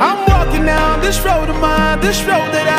I'm walking down this road of mine, this road that